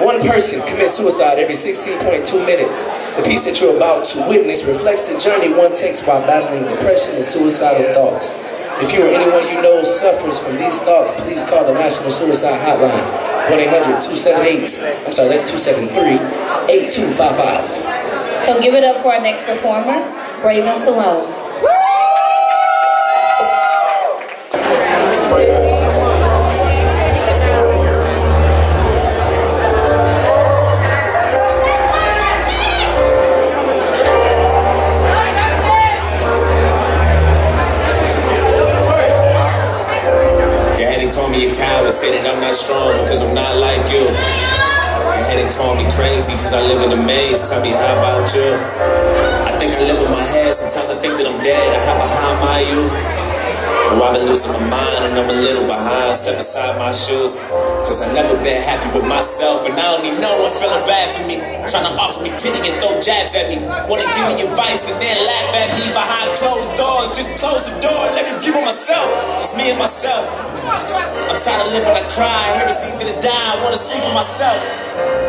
One person commits suicide every 16.2 minutes. The piece that you're about to witness reflects the journey one takes while battling depression and suicidal thoughts. If you or anyone you know suffers from these thoughts, please call the National Suicide Hotline, 1-800-278, I'm sorry, that's 273-8255. So give it up for our next performer, Braven Sloan. Crazy because I live in a maze. Tell me how about you? I think I live in my head. Sometimes I think that I'm dead. I hide behind my youth. Oh, I've been losing my mind and I'm a little behind. Step aside my shoes. Cause I never been happy with myself and I don't need no one feeling bad for me. Trying to offer me pity and throw jabs at me. Wanna give me advice and then laugh at me behind closed doors. Just close the door, let me be with myself. Just me and myself. I'm tired of living, I cry. Here it's easy to die, I wanna see for myself.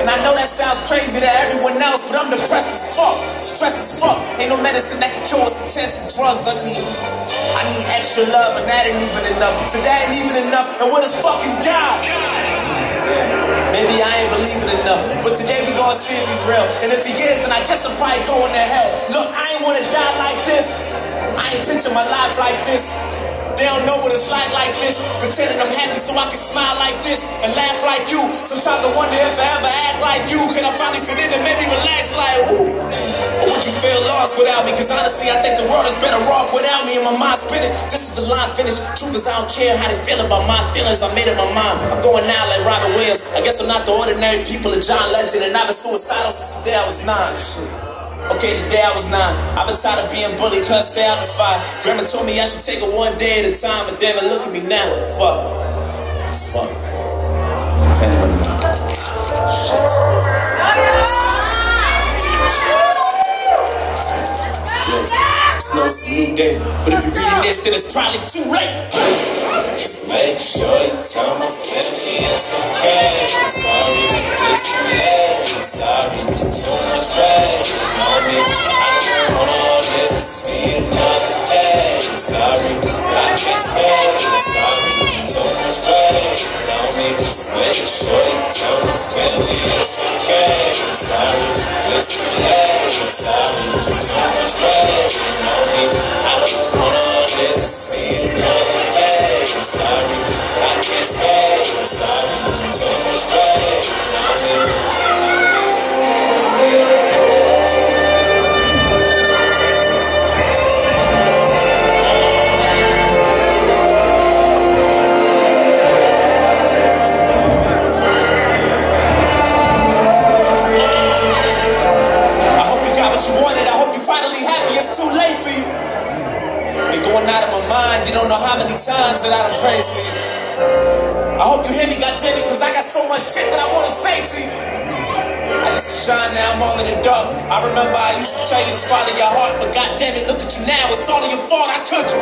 And I know that sounds crazy to everyone else, but I'm depressed as fuck. Stressed as fuck. Ain't no medicine that can cure intense as drugs I need. I need extra love, and that ain't even enough. But that ain't even enough, and what the fuck is God? Yeah. Maybe I ain't believing enough, but today we gonna see if he's real. And if he is, then I guess I'm probably going to hell. Look, I ain't wanna die like this. I ain't picture my life like this. They don't know what it's like like this. Pretending I'm happy so I can smile like this and laugh like you. Sometimes I wonder if I ever like you. Can I finally fit in and make me relax like ooh? Or would you feel lost without me? Cause honestly, I think the world is better off without me and my mind spinning. This is the line finish. Truth is, I don't care how they feel about my feelings. I made up my mind. I'm going out like Robin Williams. I guess I'm not the ordinary people of John Legend. And I've been suicidal since the day I was nine. Okay, the day I was nine, I've been tired of being bullied, stay out the fight. Grandma told me I should take it one day at a time, but damn it, look at me now. Fuck. Fuck. Shit. No day, but if you're reading this, then it's probably too late. Just make sure you tell my family it's okay. Sorry, it's late. Sorry, too much pain. I don't want all this to see another day. Sorry, I can't stay. Sorry, too much pain on me. Make sure you tell my family it's okay. Sorry, it's late. Sorry, how many times that I done prayed for you. I hope you hear me, goddammit, cause I got so much shit that I wanna say to you. I used to shine, now I'm all in the dark. I remember I used to tell you to follow your heart, but goddammit, look at you now, it's all your fault, I could you.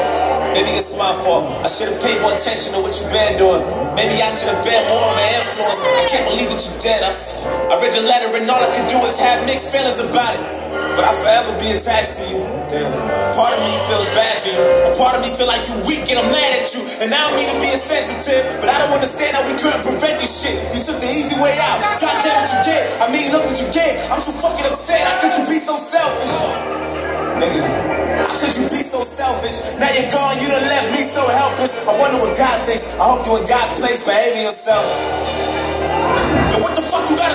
Maybe it's my fault. I should have paid more attention to what you've been doing. Maybe I should have been more of an influence. I can't believe that you're dead. I, I read your letter and all I could do is have mixed feelings about it. But I'll forever be attached to you. Part of me feels bad for you. A part of me feel like you weak and I'm mad at you. And I don't mean to be insensitive, but I don't understand how we couldn't prevent this shit. You took the easy way out. God damn what you did. I mean, look what you did. I'm so fucking upset. How could you be so selfish? Nigga, how could you be so selfish? Now you're gone, you done left me so helpless. I wonder what God thinks. I hope you're in God's place behaving yourself. And what the fuck you gotta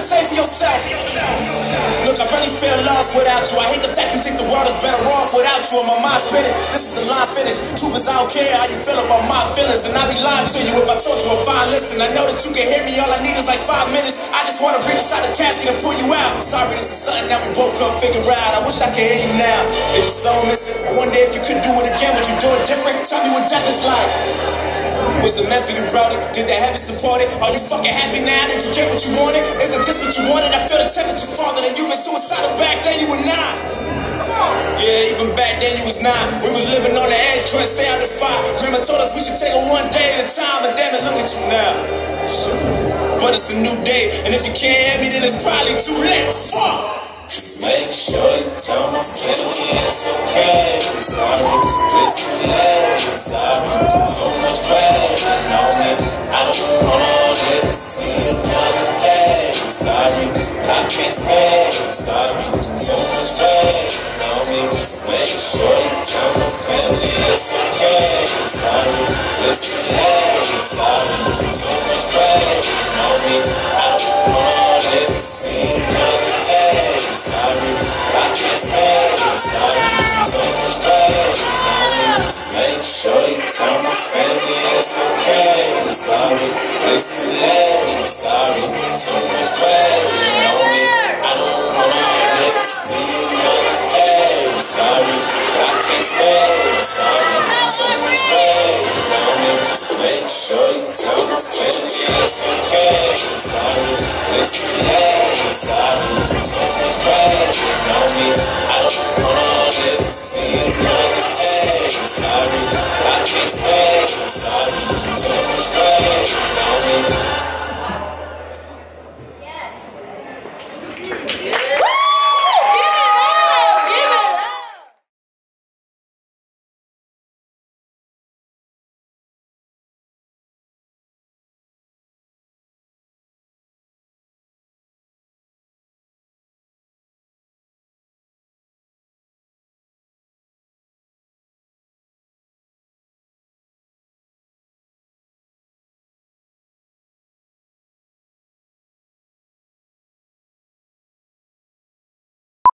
without you. I hate the fact you think the world is better off without you. And my mind spinning. This is the line finish. Truth is, I don't care how you feel about my feelings. And I'd be lying to you if I told you if I listen. I know that you can hear me. All I need is like five minutes. I just wanna reach inside the casket and pull you out. Sorry, this is something that we both couldn't figure out. I wish I could hear you now. It's so missing. I wonder if you could do it again. Would you do it different? Tell me what death is like. Was it meant for you, brother? Did the heavens support it? Are you fucking happy now Did you get what you wanted? Isn't this what you wanted? I feel the temperature falling and you've been suicidal back then, you were not. Yeah, even back then you was not. We was living on the edge, couldn't stay out the fire. Grandma told us we should take it one day at a time, and damn it, look at you now. But it's a new day. And if you can't hear me, then it's probably too late. Fuck! Just make sure you tell my family it's okay. Sorry, it's late. Sorry, so much pain. I know. I don't want to see another day. Sorry, I can't stay. Sorry, so much pain. Know me. Make sure